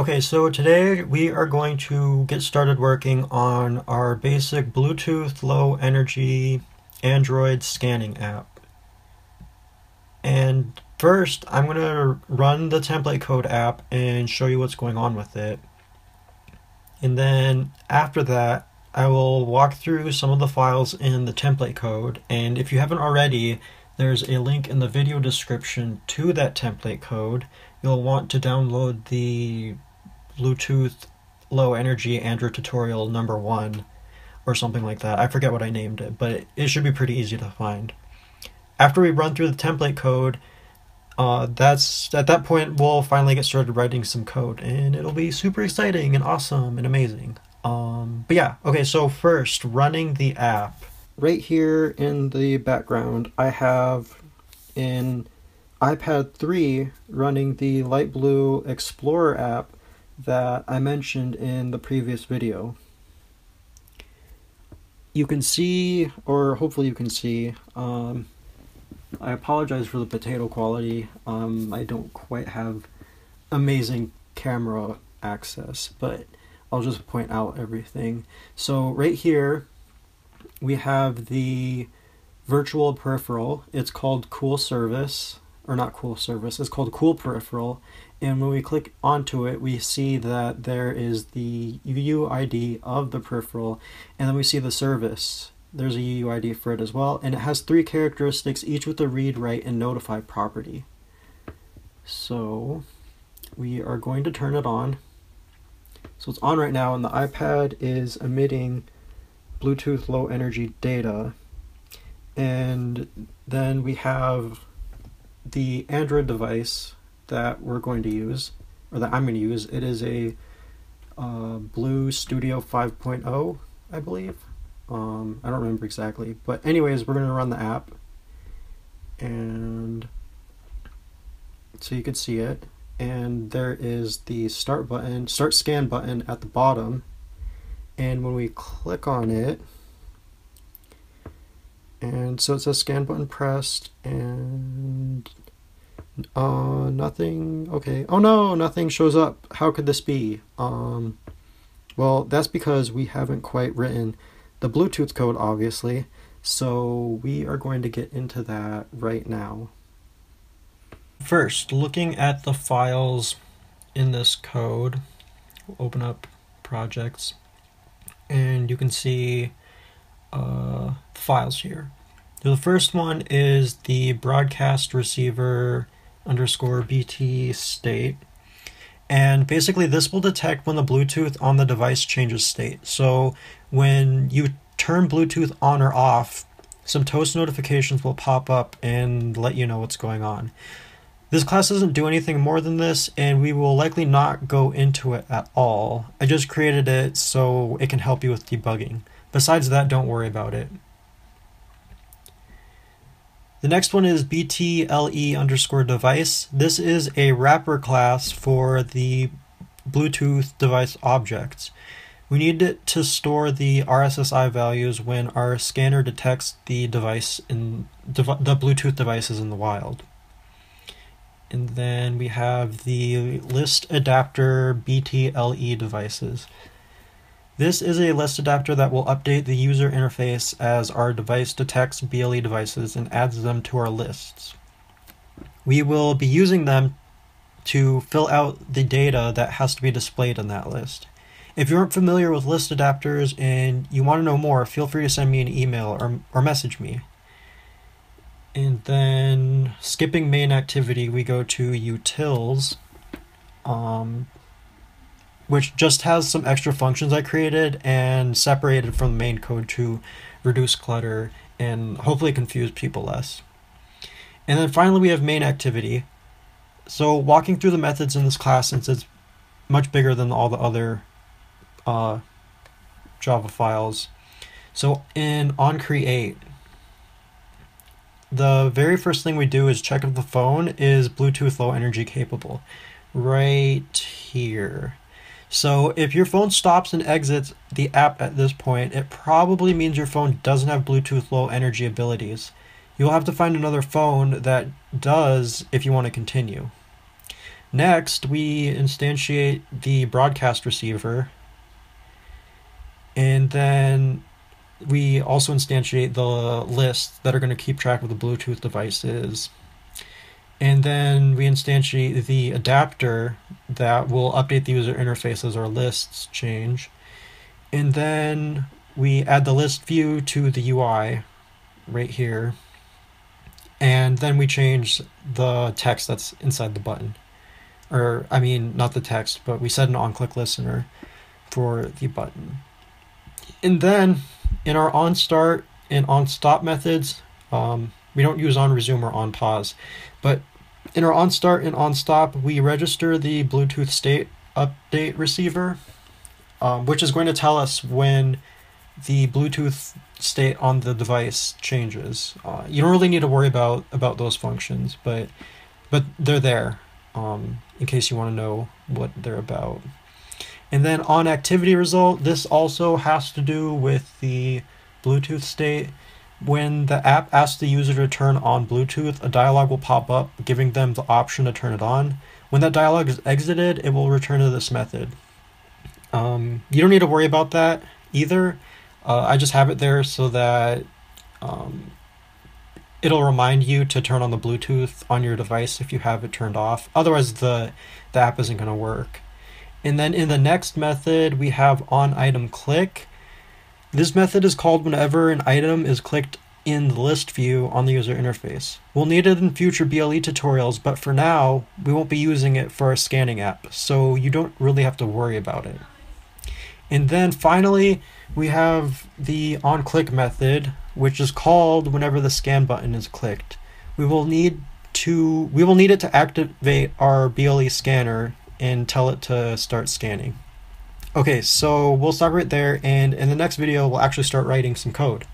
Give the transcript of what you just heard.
Okay, so today we are going to get started working on our basic Bluetooth low energy Android scanning app. And first, I'm going to run the template code app and show you what's going on with it. And then after that, I will walk through some of the files in the template code. And if you haven't already, there's a link in the video description to that template code you'll want to download the Bluetooth low energy Android tutorial number one or something like that. I forget what I named it, but it, should be pretty easy to find. After we run through the template code, uh, that's at that point we'll finally get started writing some code, and it'll be super exciting and awesome and amazing. Um, but yeah, okay. So first, running the app. Right here in the background, I have an iPad 3 running the LightBlue Explorer app that I mentioned in the previous video. You can see, or hopefully you can see, um, I apologize for the potato quality. Um, I don't quite have amazing camera access, but I'll just point out everything. So right here, we have the virtual peripheral. It's called Cool Service or not cool service, it's called cool peripheral. And when we click onto it, we see that there is the UUID of the peripheral, and then we see the service. There's a UUID for it as well, and it has three characteristics, each with a read, write, and notify property. So we are going to turn it on. So it's on right now, and the iPad is emitting Bluetooth low energy data. And then we have the Android device that we're going to use, or that I'm going to use, it is a uh, BLU Studio 5.0, I believe. Um, I don't remember exactly, but anyways, we're going to run the app, and so you can see it. And there is the start button, start scan button at the bottom, and when we click on it, and so it says scan button pressed and uh nothing okay. Oh no nothing shows up. How could this be? Um well that's because we haven't quite written the bluetooth code obviously so we are going to get into that right now. First looking at the files in this code we'll open up projects and you can see uh, files here. So The first one is the broadcast receiver underscore BT state. And basically, this will detect when the Bluetooth on the device changes state. So when you turn Bluetooth on or off, some toast notifications will pop up and let you know what's going on. This class doesn't do anything more than this, and we will likely not go into it at all. I just created it so it can help you with debugging. Besides that, don't worry about it. The next one is BTLE underscore device. This is a wrapper class for the Bluetooth device objects. We need it to store the RSSI values when our scanner detects the device in the Bluetooth devices in the wild. And then we have the list adapter BTLE devices. This is a list adapter that will update the user interface as our device detects BLE devices and adds them to our lists. We will be using them to fill out the data that has to be displayed in that list. If you aren't familiar with list adapters and you want to know more, feel free to send me an email or, or message me. And then skipping main activity, we go to utils. Um, which just has some extra functions I created and separated from the main code to reduce clutter and hopefully confuse people less. And then finally we have main activity. So walking through the methods in this class since it's much bigger than all the other uh, Java files. So in onCreate, the very first thing we do is check if the phone is Bluetooth low energy capable. Right here. So if your phone stops and exits the app at this point, it probably means your phone doesn't have Bluetooth low energy abilities. You'll have to find another phone that does if you want to continue. Next, we instantiate the broadcast receiver. And then we also instantiate the lists that are going to keep track of the Bluetooth devices. And then we instantiate the adapter that will update the user interface as our lists change. And then we add the list view to the UI right here. And then we change the text that's inside the button. Or, I mean, not the text, but we set an on click listener for the button. And then in our on start and on stop methods, um, we don't use on resume or on pause, but in our on start and on stop, we register the Bluetooth state update receiver, um, which is going to tell us when the Bluetooth state on the device changes. Uh, you don't really need to worry about about those functions, but but they're there um, in case you want to know what they're about. And then on activity result, this also has to do with the Bluetooth state. When the app asks the user to turn on Bluetooth, a dialog will pop up giving them the option to turn it on. When that dialog is exited, it will return to this method. Um, you don't need to worry about that either. Uh, I just have it there so that um, it'll remind you to turn on the Bluetooth on your device if you have it turned off. Otherwise, the, the app isn't going to work. And then in the next method, we have on item click. This method is called whenever an item is clicked in the list view on the user interface. We'll need it in future BLE tutorials, but for now, we won't be using it for our scanning app, so you don't really have to worry about it. And then finally, we have the onClick method, which is called whenever the scan button is clicked. We will need to we will need it to activate our BLE scanner and tell it to start scanning. Okay, so we'll stop right there, and in the next video, we'll actually start writing some code.